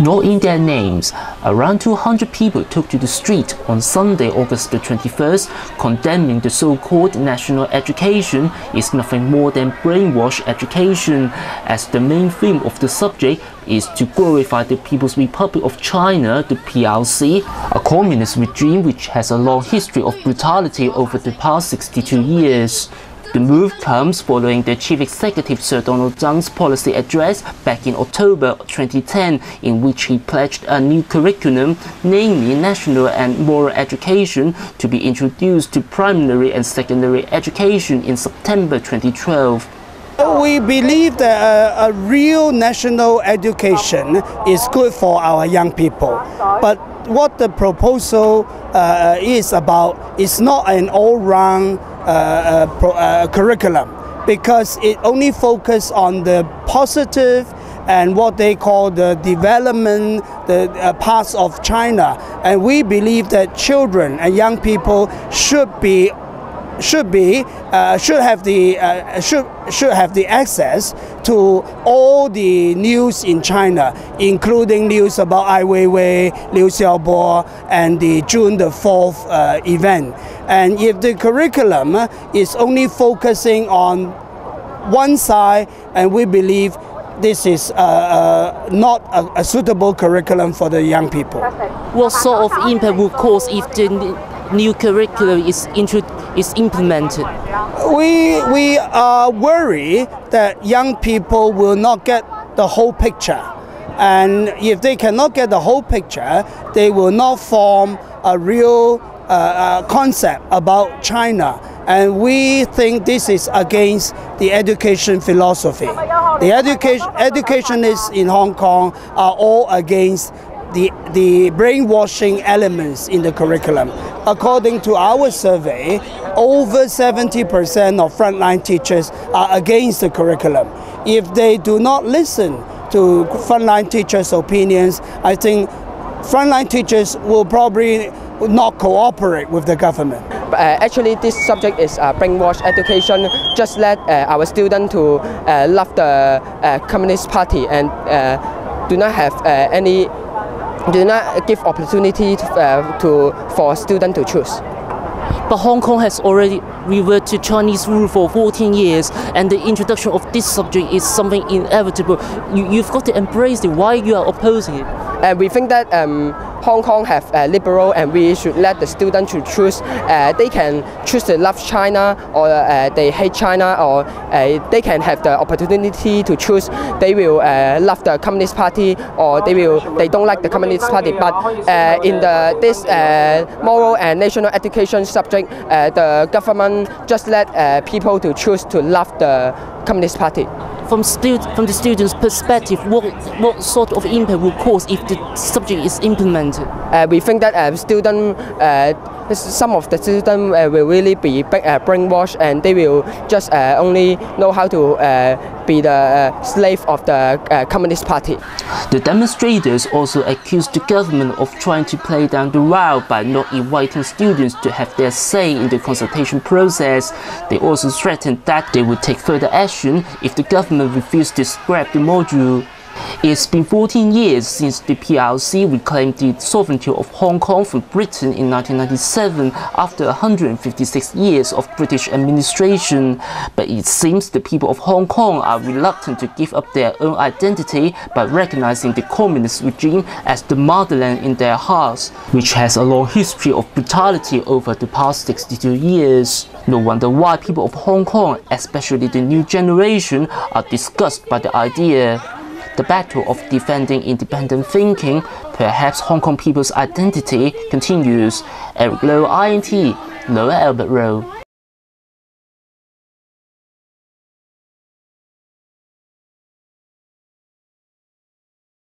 Not in their names, around 200 people took to the street on Sunday, August the 21st, condemning the so-called national education is nothing more than brainwash education, as the main theme of the subject is to glorify the People's Republic of China, the PRC, a communist regime which has a long history of brutality over the past 62 years. The move comes following the Chief Executive Sir Donald Tsang's policy address back in October 2010, in which he pledged a new curriculum, namely national and moral education, to be introduced to primary and secondary education in September 2012. We believe that a, a, real national education is good for our young people. But what the proposal uh, is about is not an all-round uh, uh, uh, curriculum because it only focuses on the positive and what they call the development, the uh, parts of China. And we believe that children and young people should be should be uh, should have the uh, should should have the access to all the news in China, including news about Ai Weiwei, Liu Xiaobo, and the June the fourth uh, event. And if the curriculum is only focusing on one side, and we believe this is uh, uh, not a, a, suitable curriculum for the young people. What sort of impact will cause if the new curriculum is, is implemented? We, we are worried that young people will not get the whole picture. And if they cannot get the whole picture, they will not form a real uh, uh, concept about China. And we think this is against the education philosophy. The education, educationists in Hong Kong are all against the, the brainwashing elements in the curriculum. According to our survey, over 70% of frontline teachers are against the curriculum. If they do not listen to frontline teachers' opinions, I think frontline teachers will probably not cooperate with the government. Uh, actually, this subject is uh, brainwash education. Just let uh, our students to uh, love the uh, Communist Party and uh, do not have any do not give opportunity to, uh, to for students to choose. But Hong Kong has already reverted to Chinese rule for 14 years, and the introduction of this subject is something inevitable. You, have got to embrace it. Why you are opposing it? And we think that um, Hong Kong have uh, liberal and we should let the students to choose. Uh, they can choose to love China or uh, they hate China or uh, they can have the opportunity to choose. They will uh, love the Communist Party or they will they don't like the Communist Party. But uh, in the this moral and national education subject, the government just let people to choose to love the Communist Party from, from the students' perspective, what, what sort of impact will cause if the subject is implemented? Uh, we think that uh, students, uh, some of the students uh, will really be uh, brainwashed and they will just uh, only know how to be the slave of the Communist Party. The demonstrators also accused the government of trying to play down the row by not inviting students to have their say in the consultation process. They also threatened that they would take further action if the government refused to scrap the module. It's been 14 years since the PRC reclaimed the sovereignty of Hong Kong from Britain in 1997 after 156 years of British administration. But it seems the people of Hong Kong are reluctant to give up their own identity by recognizing the communist regime as the motherland in their hearts, which has a long history of brutality over the past 62 years. No wonder why people of Hong Kong, especially the new generation, are disgusted by the idea the battle of defending independent thinking, perhaps Hong Kong people's identity, continues. Eric Lo, INT, Lower Albert Road.